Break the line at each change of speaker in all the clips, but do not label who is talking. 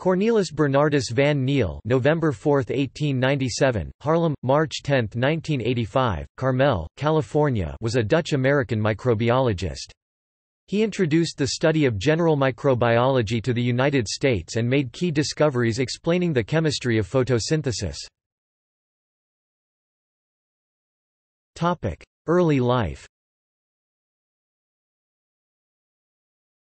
Cornelis Bernardus van Niel November 4, 1897, Haarlem, March 10, 1985, Carmel, California was a Dutch-American microbiologist. He introduced the study of general microbiology to the United States and made key discoveries explaining the chemistry of photosynthesis. Early life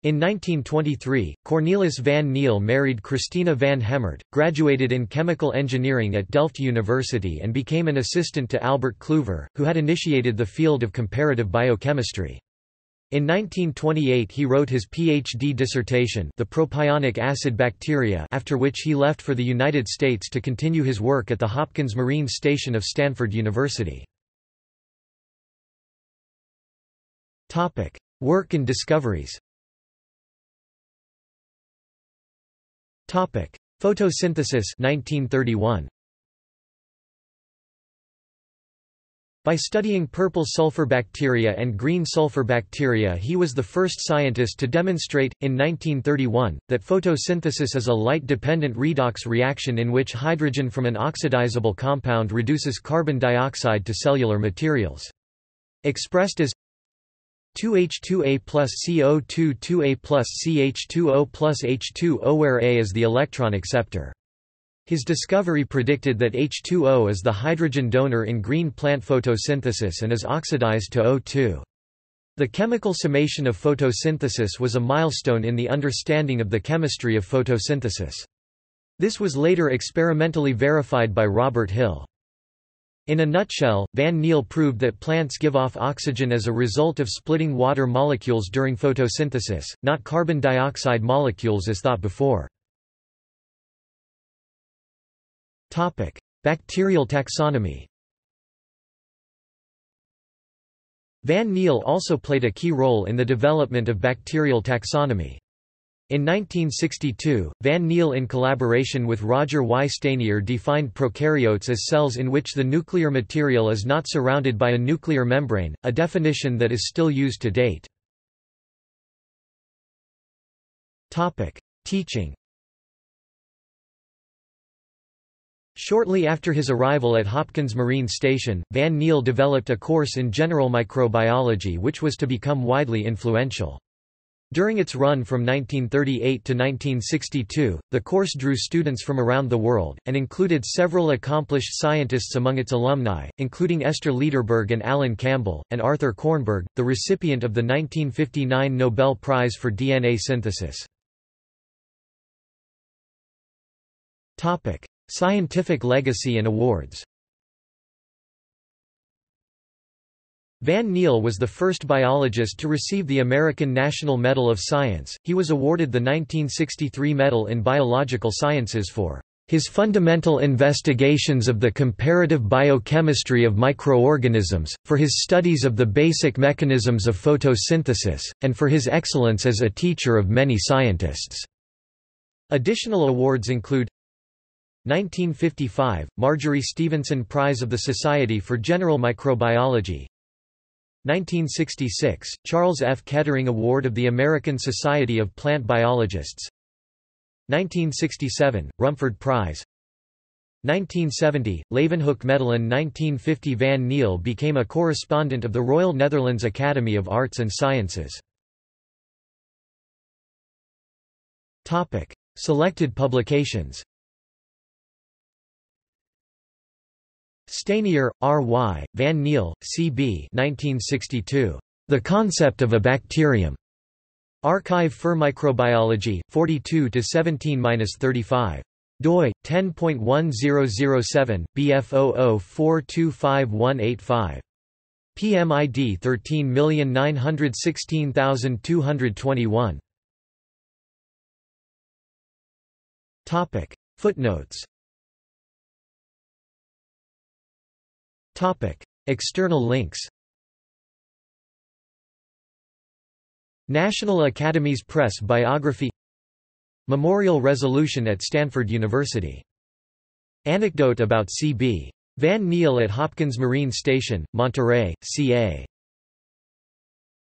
In 1923, Cornelis van Niel married Christina van Hemert, graduated in chemical engineering at Delft University and became an assistant to Albert Kluyver, who had initiated the field of comparative biochemistry. In 1928 he wrote his PhD dissertation The propionic acid bacteria after which he left for the United States to continue his work at the Hopkins Marine Station of Stanford University. Work and discoveries Topic: Photosynthesis 1931. By studying purple sulfur bacteria and green sulfur bacteria he was the first scientist to demonstrate, in 1931, that photosynthesis is a light-dependent redox reaction in which hydrogen from an oxidizable compound reduces carbon dioxide to cellular materials. Expressed as 2H2A plus CO2 2A plus CH2O plus H2O where A is the electron acceptor. His discovery predicted that H2O is the hydrogen donor in green plant photosynthesis and is oxidized to O2. The chemical summation of photosynthesis was a milestone in the understanding of the chemistry of photosynthesis. This was later experimentally verified by Robert Hill. In a nutshell, Van Niel proved that plants give off oxygen as a result of splitting water molecules during photosynthesis, not carbon dioxide molecules as thought before. Topic: Bacterial taxonomy Van Niel also played a key role in the development of bacterial taxonomy. In 1962, Van Niel in collaboration with Roger Y. Stanier defined prokaryotes as cells in which the nuclear material is not surrounded by a nuclear membrane, a definition that is still used to date. Teaching Shortly after his arrival at Hopkins Marine Station, Van Niel developed a course in general microbiology which was to become widely influential. During its run from 1938 to 1962, the course drew students from around the world, and included several accomplished scientists among its alumni, including Esther Lederberg and Alan Campbell, and Arthur Kornberg, the recipient of the 1959 Nobel Prize for DNA synthesis. Scientific legacy and awards Van Niel was the first biologist to receive the American National Medal of Science. He was awarded the 1963 Medal in Biological Sciences for his fundamental investigations of the comparative biochemistry of microorganisms, for his studies of the basic mechanisms of photosynthesis, and for his excellence as a teacher of many scientists. Additional awards include 1955, Marjory Stephenson Prize of the Society for General Microbiology 1966, Charles F. Kettering Award of the American Society of Plant Biologists 1967, Rumford Prize 1970, Leeuwenhoek Medal in 1950 Van Niel became a correspondent of the Royal Netherlands Academy of Arts and Sciences. Selected publications Stanier, R. Y., Van Niel, C. B. 1962. The Concept of a Bacterium. Archive für Microbiology, 42-17-35 doi 10.1007 bf00425185 PMID 13916221 Topic Footnotes External links National Academies Press Biography Memorial Resolution at Stanford University. Anecdote about C.B. Van Niel at Hopkins Marine Station, Monterey, CA.